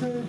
Hazır.